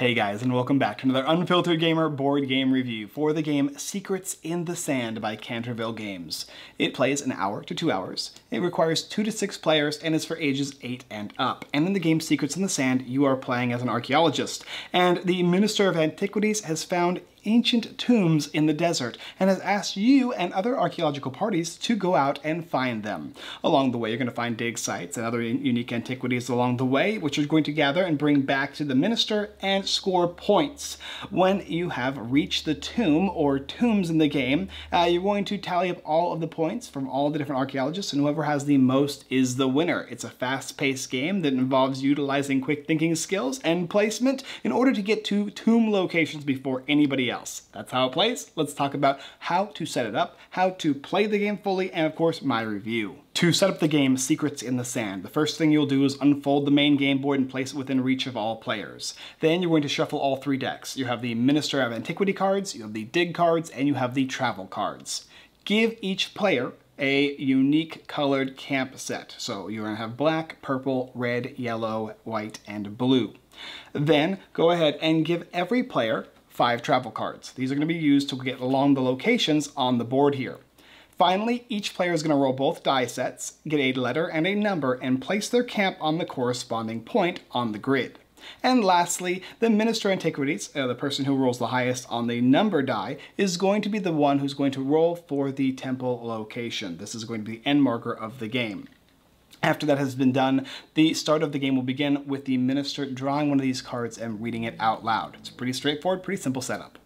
Hey guys, and welcome back to another Unfiltered Gamer board game review for the game Secrets in the Sand by Canterville Games. It plays an hour to two hours. It requires two to six players and is for ages eight and up. And in the game Secrets in the Sand, you are playing as an archaeologist. And the Minister of Antiquities has found ancient tombs in the desert and has asked you and other archaeological parties to go out and find them. Along the way, you're going to find dig sites and other unique antiquities along the way, which you're going to gather and bring back to the minister and score points. When you have reached the tomb or tombs in the game, uh, you're going to tally up all of the points from all the different archaeologists, and whoever has the most is the winner. It's a fast-paced game that involves utilizing quick thinking skills and placement in order to get to tomb locations before anybody else. That's how it plays. Let's talk about how to set it up, how to play the game fully, and of course, my review. To set up the game Secrets in the Sand, the first thing you'll do is unfold the main game board and place it within reach of all players. Then you're going to shuffle all three decks. You have the Minister of Antiquity cards, you have the Dig cards, and you have the Travel cards. Give each player a unique colored camp set. So you're going to have black, purple, red, yellow, white, and blue. Then go ahead and give every player five travel cards. These are going to be used to get along the locations on the board here. Finally, each player is going to roll both die sets, get a letter and a number, and place their camp on the corresponding point on the grid. And lastly, the Minister Antiquities, uh, the person who rolls the highest on the number die, is going to be the one who's going to roll for the temple location. This is going to be the end marker of the game. After that has been done, the start of the game will begin with the minister drawing one of these cards and reading it out loud. It's pretty straightforward, pretty simple setup.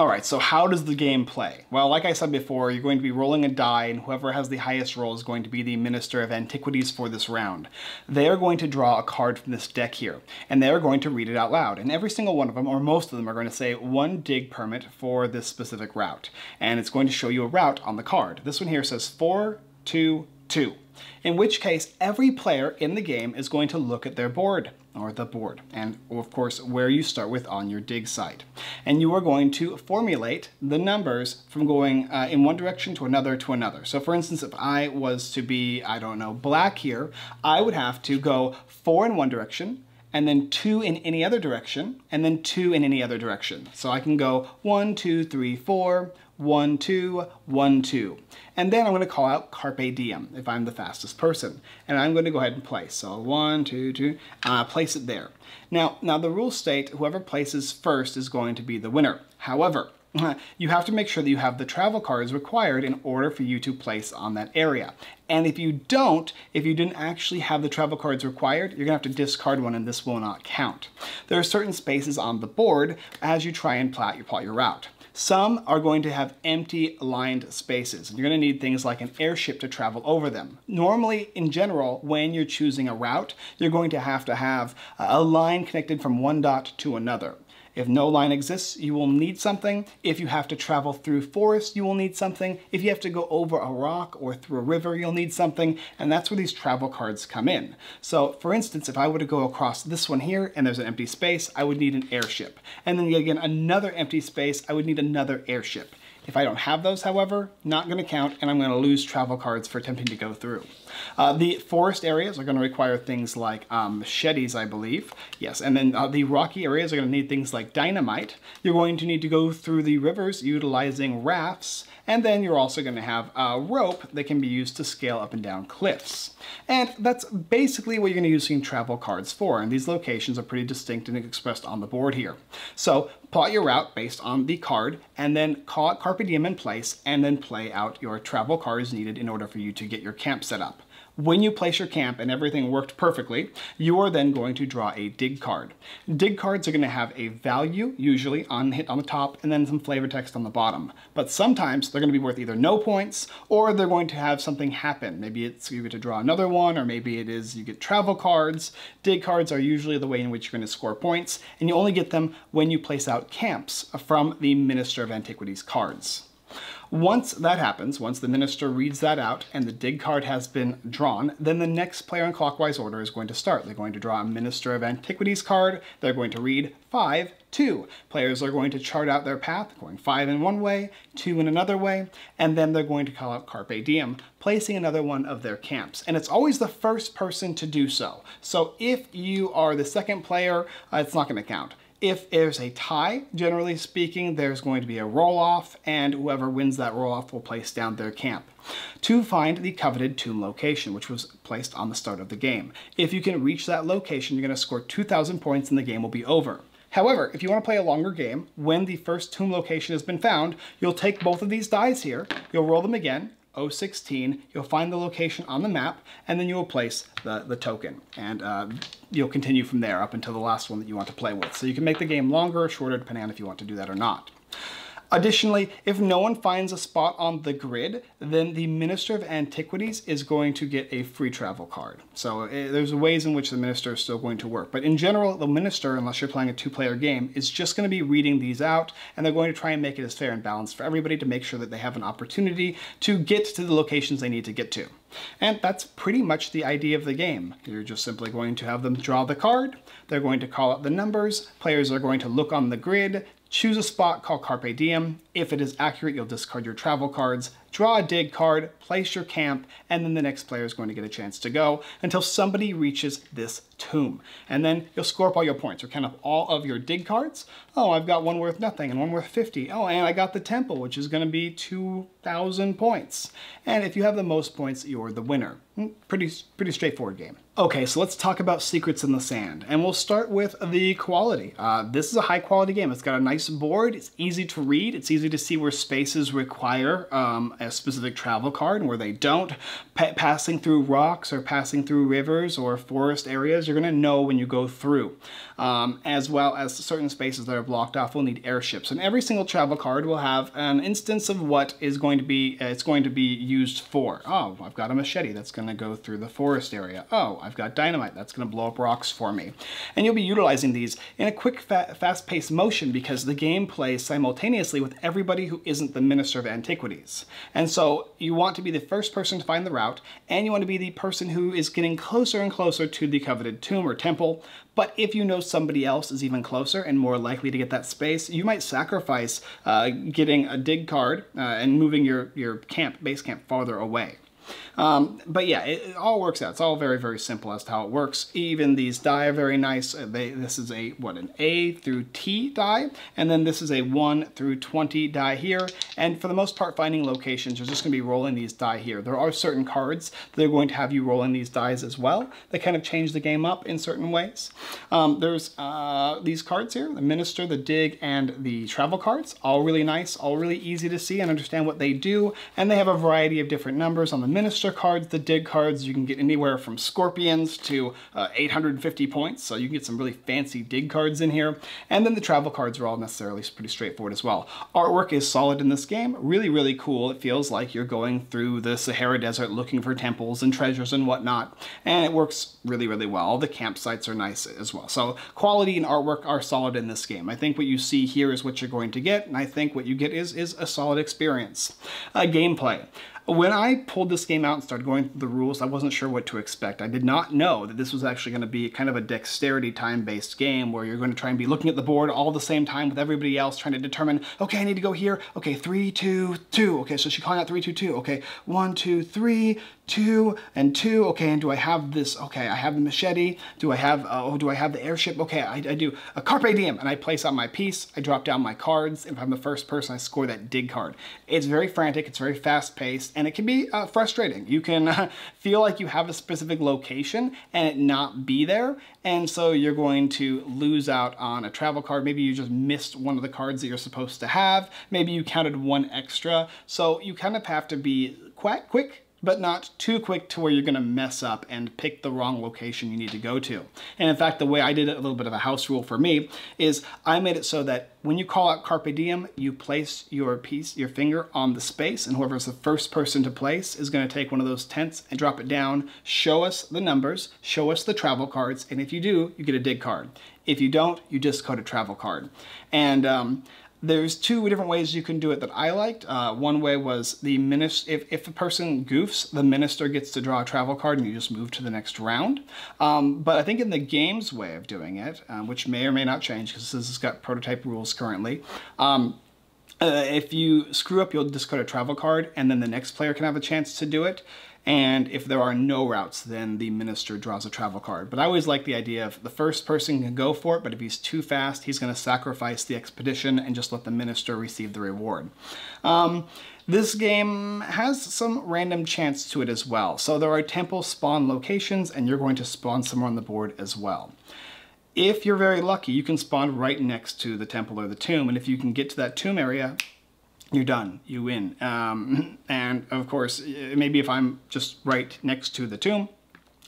Alright, so how does the game play? Well, like I said before, you're going to be rolling a die, and whoever has the highest roll is going to be the Minister of Antiquities for this round. They are going to draw a card from this deck here, and they are going to read it out loud. And every single one of them, or most of them, are going to say one dig permit for this specific route. And it's going to show you a route on the card. This one here says 4, 2, 2 in which case every player in the game is going to look at their board or the board and of course where you start with on your dig site and you are going to formulate the numbers from going uh, in one direction to another to another so for instance if I was to be I don't know black here I would have to go four in one direction and then two in any other direction, and then two in any other direction. So I can go one, two, three, four, one, two, one, two. And then I'm going to call out Carpe Diem if I'm the fastest person. And I'm going to go ahead and place. So one, two, two, uh, place it there. Now, now the rules state whoever places first is going to be the winner. However, you have to make sure that you have the travel cards required in order for you to place on that area. And if you don't, if you didn't actually have the travel cards required, you're gonna have to discard one and this will not count. There are certain spaces on the board as you try and plot your, plot your route. Some are going to have empty lined spaces, and you're going to need things like an airship to travel over them. Normally, in general, when you're choosing a route, you're going to have to have a line connected from one dot to another. If no line exists, you will need something. If you have to travel through forest, you will need something. If you have to go over a rock or through a river, you'll need something. And that's where these travel cards come in. So for instance, if I were to go across this one here and there's an empty space, I would need an airship. And then again, another empty space, I would need another airship. If I don't have those, however, not going to count, and I'm going to lose travel cards for attempting to go through. Uh, the forest areas are going to require things like um, machetes, I believe. Yes, and then uh, the rocky areas are going to need things like dynamite. You're going to need to go through the rivers utilizing rafts, and then you're also going to have a rope that can be used to scale up and down cliffs. And that's basically what you're going to use using travel cards for, and these locations are pretty distinct and expressed on the board here. So plot your route based on the card, and then call it Carpe Diem in place, and then play out your travel cards needed in order for you to get your camp set up. When you place your camp and everything worked perfectly, you are then going to draw a dig card. Dig cards are going to have a value, usually on hit on the top, and then some flavor text on the bottom. But sometimes they're going to be worth either no points, or they're going to have something happen. Maybe it's you get to draw another one, or maybe it is you get travel cards. Dig cards are usually the way in which you're going to score points, and you only get them when you place out camps from the Minister of Antiquities cards. Once that happens, once the minister reads that out and the dig card has been drawn, then the next player in clockwise order is going to start. They're going to draw a Minister of Antiquities card. They're going to read 5, 2. Players are going to chart out their path, going 5 in one way, 2 in another way, and then they're going to call out Carpe Diem, placing another one of their camps. And it's always the first person to do so. So if you are the second player, uh, it's not going to count. If there's a tie, generally speaking, there's going to be a roll-off, and whoever wins that roll-off will place down their camp to find the coveted tomb location, which was placed on the start of the game. If you can reach that location, you're going to score 2,000 points and the game will be over. However, if you want to play a longer game, when the first tomb location has been found, you'll take both of these dies here, you'll roll them again, 016, you'll find the location on the map, and then you'll place the, the token. And uh, you'll continue from there up until the last one that you want to play with. So you can make the game longer or shorter depending on if you want to do that or not. Additionally, if no one finds a spot on the grid, then the Minister of Antiquities is going to get a free travel card. So uh, there's ways in which the Minister is still going to work. But in general, the Minister, unless you're playing a two-player game, is just going to be reading these out, and they're going to try and make it as fair and balanced for everybody to make sure that they have an opportunity to get to the locations they need to get to. And that's pretty much the idea of the game. You're just simply going to have them draw the card, they're going to call out the numbers, players are going to look on the grid, choose a spot called Carpe Diem, if it is accurate, you'll discard your travel cards, draw a dig card, place your camp, and then the next player is going to get a chance to go until somebody reaches this tomb. And then you'll score up all your points, or count up all of your dig cards. Oh, I've got one worth nothing and one worth 50. Oh, and I got the temple, which is going to be 2,000 points. And if you have the most points, you're the winner. Pretty, pretty straightforward game. Okay, so let's talk about Secrets in the Sand. And we'll start with the quality. Uh, this is a high quality game. It's got a nice board. It's easy to read. It's easy to see where spaces require um, a specific travel card and where they don't. Pa passing through rocks or passing through rivers or forest areas, you're going to know when you go through. Um, as well as certain spaces that are blocked off will need airships. And every single travel card will have an instance of what is going to be uh, it's going to be used for. Oh, I've got a machete that's going to go through the forest area. Oh, I've got dynamite that's going to blow up rocks for me. And you'll be utilizing these in a quick, fa fast-paced motion because the game plays simultaneously with everybody who isn't the Minister of Antiquities. And so you want to be the first person to find the route, and you want to be the person who is getting closer and closer to the coveted tomb or temple. But if you know somebody else is even closer and more likely to get that space, you might sacrifice uh, getting a dig card uh, and moving your, your camp, base camp farther away. Um, but yeah, it, it, all works out. It's all very, very simple as to how it works. Even these die are very nice. Uh, they, this is a, what, an A through T die, and then this is a 1 through 20 die here. And for the most part, finding locations, you're just going to be rolling these die here. There are certain cards that are going to have you rolling these dies as well. They kind of change the game up in certain ways. Um, there's uh, these cards here, the Minister, the Dig, and the Travel cards. All really nice, all really easy to see and understand what they do. And they have a variety of different numbers on the Minister cards, the dig cards, you can get anywhere from scorpions to uh, 850 points, so you can get some really fancy dig cards in here. And then the travel cards are all necessarily pretty straightforward as well. Artwork is solid in this game, really, really cool. It feels like you're going through the Sahara Desert looking for temples and treasures and whatnot, and it works really, really well. The campsites are nice as well. So quality and artwork are solid in this game. I think what you see here is what you're going to get, and I think what you get is, is a solid experience. Uh, gameplay. When I pulled this game out and started going through the rules, I wasn't sure what to expect. I did not know that this was actually going to be kind of a dexterity time-based game where you're going to try and be looking at the board all the same time with everybody else trying to determine, okay, I need to go here. Okay, three, two, two. Okay, so she's calling out three, two, two. Okay, one, two, three, two and two. Okay, and do I have this? Okay, I have the machete. Do I have, uh, oh, do I have the airship? Okay, I, I do a carpe diem, and I place out my piece. I drop down my cards. If I'm the first person, I score that dig card. It's very frantic. It's very fast paced, and it can be uh, frustrating. You can uh, feel like you have a specific location and it not be there, and so you're going to lose out on a travel card. Maybe you just missed one of the cards that you're supposed to have. Maybe you counted one extra. So you kind of have to be quite quick but not too quick to where you're gonna mess up and pick the wrong location you need to go to. And in fact, the way I did it, a little bit of a house rule for me, is I made it so that when you call out Carpe Diem, you place your piece, your finger on the space, and whoever's the first person to place is gonna take one of those tents and drop it down, show us the numbers, show us the travel cards, and if you do, you get a dig card. If you don't, you just code a travel card. And um, there's two different ways you can do it that I liked. Uh, one way was the minister, if, if a person goofs, the minister gets to draw a travel card and you just move to the next round. Um, but I think in the game's way of doing it, um, which may or may not change because this has got prototype rules currently, um, uh, if you screw up, you'll discard a travel card and then the next player can have a chance to do it. And if there are no routes, then the minister draws a travel card. But I always like the idea of the first person can go for it, but if he's too fast, he's going to sacrifice the expedition and just let the minister receive the reward. Um, this game has some random chance to it as well. So there are temple spawn locations and you're going to spawn somewhere on the board as well. If you're very lucky, you can spawn right next to the temple or the tomb. And if you can get to that tomb area, you're done, you win. Um, and of course, maybe if I'm just right next to the tomb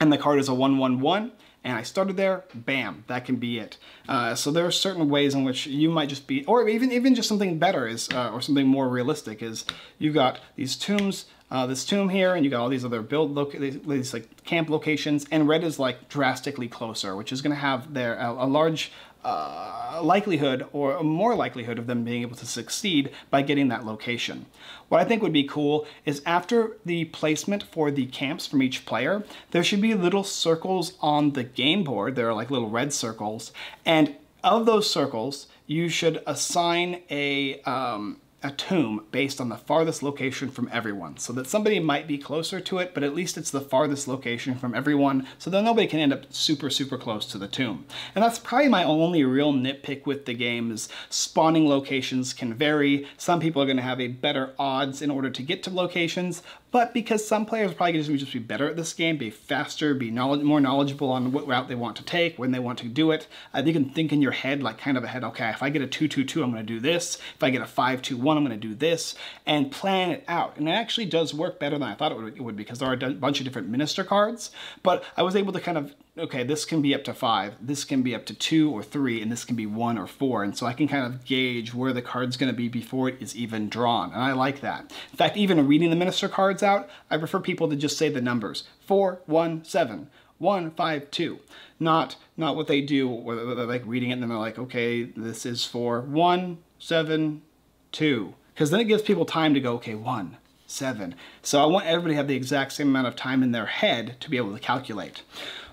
and the card is a 111 and I started there, bam, that can be it. Uh, so there are certain ways in which you might just be, or even even just something better is, uh, or something more realistic is, you've got these tombs, uh, this tomb here, and you got all these other build loc these, like camp locations, and red is like drastically closer, which is going to have there a, a large uh, likelihood or more likelihood of them being able to succeed by getting that location. What I think would be cool is after the placement for the camps from each player, there should be little circles on the game board. There are like little red circles. And of those circles, you should assign a, um, a tomb based on the farthest location from everyone. So that somebody might be closer to it, but at least it's the farthest location from everyone, so that nobody can end up super, super close to the tomb. And that's probably my only real nitpick with the game is spawning locations can vary. Some people are gonna have a better odds in order to get to locations, but because some players are probably going to just be better at this game, be faster, be knowledge, more knowledgeable on what route they want to take, when they want to do it, uh, you can think in your head, like kind of ahead, okay, if I get a 2-2-2, I'm going to do this. If I get a 5-2-1, I'm going to do this, and plan it out. And it actually does work better than I thought it would, it would because there are a bunch of different minister cards, but I was able to kind of okay, this can be up to five, this can be up to two or three, and this can be one or four. And so I can kind of gauge where the card's gonna be before it is even drawn. And I like that. In fact, even reading the minister cards out, I prefer people to just say the numbers. Four, one, seven, one, five, two. Not, not what they do, where they're like reading it and then they're like, okay, this is for one, seven, two. Because then it gives people time to go, okay, one, seven. So I want everybody to have the exact same amount of time in their head to be able to calculate.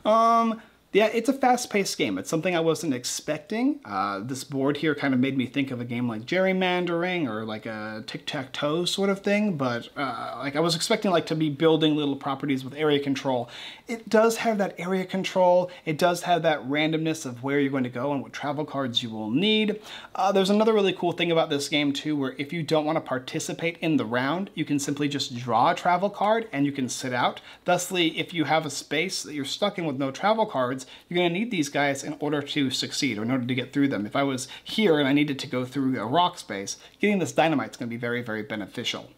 Um, yeah, it's a fast-paced game. It's something I wasn't expecting. Uh, this board here kind of made me think of a game like gerrymandering or like a tic-tac-toe sort of thing, but uh, like I was expecting like to be building little properties with area control. It does have that area control. It does have that randomness of where you're going to go and what travel cards you will need. Uh, there's another really cool thing about this game too, where if you don't want to participate in the round, you can simply just draw a travel card and you can sit out. Thusly, if you have a space that you're stuck in with no travel cards, you're going to need these guys in order to succeed, or in order to get through them. If I was here and I needed to go through a rock space, getting this dynamite is going to be very, very beneficial.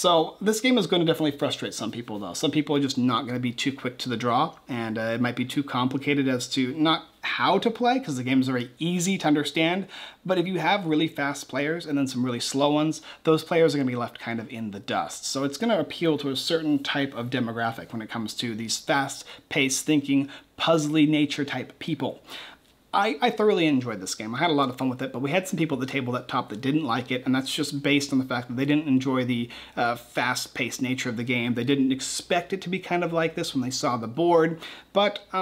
So this game is going to definitely frustrate some people though. Some people are just not going to be too quick to the draw and uh, it might be too complicated as to not how to play because the game is very easy to understand. But if you have really fast players and then some really slow ones, those players are going to be left kind of in the dust. So it's going to appeal to a certain type of demographic when it comes to these fast-paced thinking, puzzly nature type people. I, I, thoroughly enjoyed this game. I had a lot of fun with it, but we had some people at the table at top that didn't like it, and that's just based on the fact that they didn't enjoy the uh, fast-paced nature of the game. They didn't expect it to be kind of like this when they saw the board, but uh,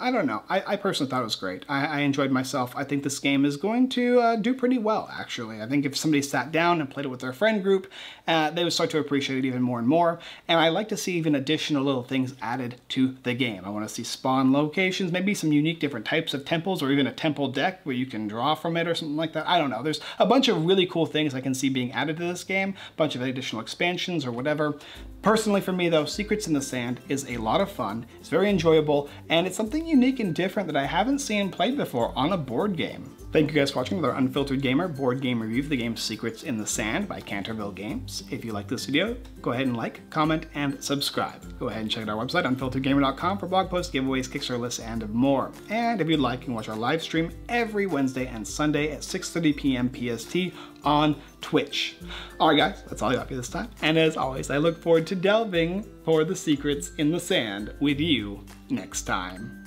I don't know. I, I, personally thought it was great. I, I, enjoyed myself. I think this game is going to uh, do pretty well, actually. I think if somebody sat down and played it with their friend group, uh, they would start to appreciate it even more and more, and I like to see even additional little things added to the game. I want to see spawn locations, maybe some unique different types of temples temples or even a temple deck where you can draw from it or something like that. I don't know. There's a bunch of really cool things I can see being added to this game, a bunch of additional expansions or whatever. Personally for me though, Secrets in the Sand is a lot of fun, it's very enjoyable, and it's something unique and different that I haven't seen played before on a board game. Thank you guys for watching our Unfiltered Gamer board game review of the game Secrets in the Sand by Canterville Games. If you like this video, go ahead and like, comment, and subscribe. Go ahead and check out our website, unfilteredgamer.com, for blog posts, giveaways, Kickstarter lists, and more. And if you'd like, you can watch our live stream every Wednesday and Sunday at 6.30 p.m. PST on Twitch. Alright guys, that's all I got for this time. And as always, I look forward to delving for the secrets in the sand with you next time.